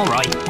All right.